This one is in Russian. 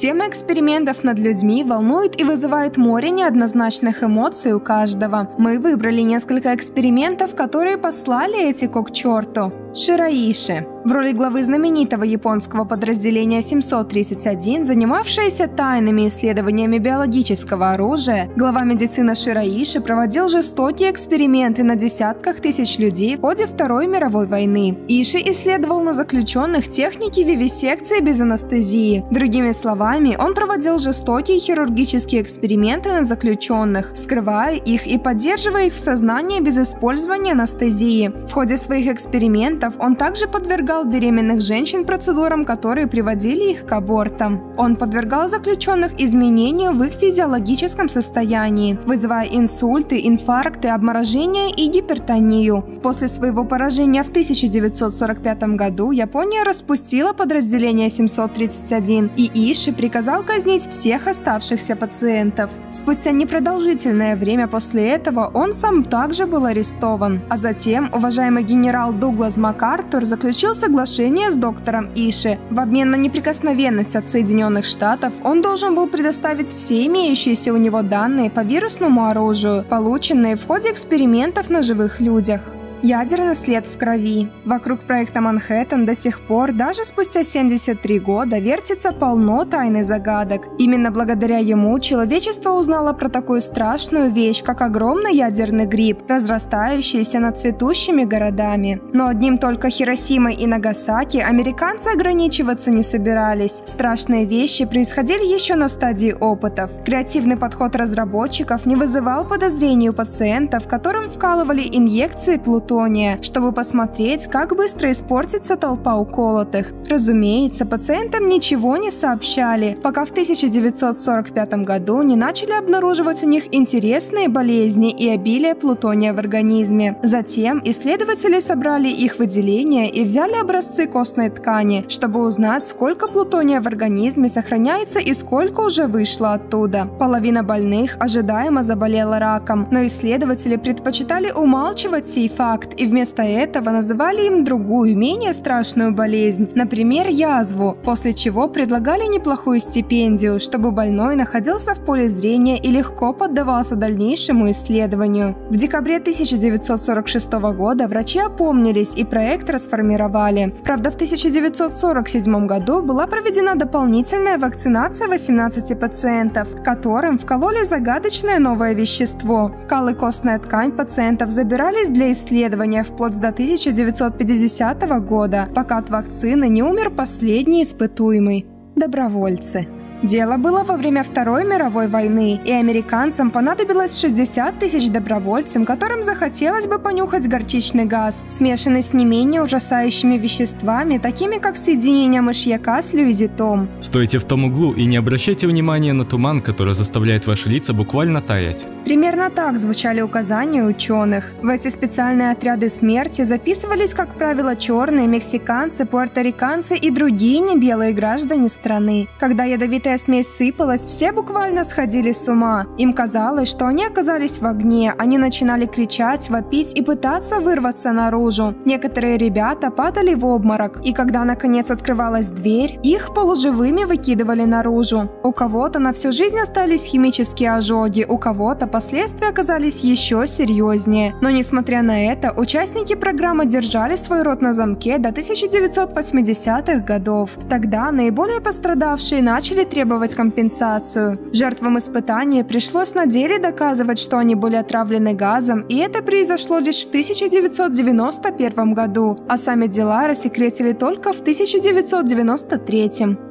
Тема экспериментов над людьми волнует и вызывает море неоднозначных эмоций у каждого. Мы выбрали несколько экспериментов, которые послали этику к черту. Шираиши. В роли главы знаменитого японского подразделения 731, занимавшаяся тайными исследованиями биологического оружия, глава медицины Шираиши проводил жестокие эксперименты на десятках тысяч людей в ходе Второй мировой войны. Иши исследовал на заключенных техники вивисекции без анестезии. Другими словами, он проводил жестокие хирургические эксперименты на заключенных, вскрывая их и поддерживая их в сознании без использования анестезии. В ходе своих экспериментов он также подвергал беременных женщин процедурам, которые приводили их к абортам. Он подвергал заключенных изменению в их физиологическом состоянии, вызывая инсульты, инфаркты, обморожение и гипертонию. После своего поражения в 1945 году Япония распустила подразделение 731, и Иши приказал казнить всех оставшихся пациентов. Спустя непродолжительное время после этого он сам также был арестован. А затем уважаемый генерал Дуглас МакАртур заключил соглашение с доктором Иши. В обмен на неприкосновенность от Соединенных Штатов он должен был предоставить все имеющиеся у него данные по вирусному оружию, полученные в ходе экспериментов на живых людях. Ядерный след в крови. Вокруг проекта Манхэттен до сих пор, даже спустя 73 года, вертится полно тайны загадок. Именно благодаря ему человечество узнало про такую страшную вещь, как огромный ядерный гриб, разрастающийся над цветущими городами. Но одним только Хиросимой и Нагасаки американцы ограничиваться не собирались. Страшные вещи происходили еще на стадии опытов. Креативный подход разработчиков не вызывал подозрений у пациентов, которым вкалывали инъекции плутония плутония, чтобы посмотреть, как быстро испортится толпа уколотых. Разумеется, пациентам ничего не сообщали, пока в 1945 году не начали обнаруживать у них интересные болезни и обилие плутония в организме. Затем исследователи собрали их выделения и взяли образцы костной ткани, чтобы узнать, сколько плутония в организме сохраняется и сколько уже вышло оттуда. Половина больных ожидаемо заболела раком, но исследователи предпочитали умалчивать сей факт, факт, и вместо этого называли им другую, менее страшную болезнь, например, язву, после чего предлагали неплохую стипендию, чтобы больной находился в поле зрения и легко поддавался дальнейшему исследованию. В декабре 1946 года врачи опомнились и проект расформировали. Правда, в 1947 году была проведена дополнительная вакцинация 18 пациентов, которым вкололи загадочное новое вещество. Кал и костная ткань пациентов забирались для исследования исследования вплоть до 1950 года, пока от вакцины не умер последний испытуемый – добровольцы. Дело было во время Второй мировой войны, и американцам понадобилось 60 тысяч добровольцам, которым захотелось бы понюхать горчичный газ, смешанный с не менее ужасающими веществами, такими как соединение мышьяка с люизитом. Стойте в том углу и не обращайте внимания на туман, который заставляет ваши лица буквально таять. Примерно так звучали указания ученых. В эти специальные отряды смерти записывались, как правило, черные, мексиканцы, пуэрториканцы и другие небелые граждане страны. Когда ядовитая Ядовитая смесь сыпалась, все буквально сходили с ума. Им казалось, что они оказались в огне, они начинали кричать, вопить и пытаться вырваться наружу. Некоторые ребята падали в обморок, и когда наконец открывалась дверь, их полуживыми выкидывали наружу. У кого-то на всю жизнь остались химические ожоги, у кого-то последствия оказались еще серьезнее. Но несмотря на это, участники программы держали свой рот на замке до 1980-х годов. Тогда наиболее пострадавшие начали требовать требовать компенсацию. Жертвам испытания пришлось на деле доказывать, что они были отравлены газом, и это произошло лишь в 1991 году, а сами дела рассекретили только в 1993.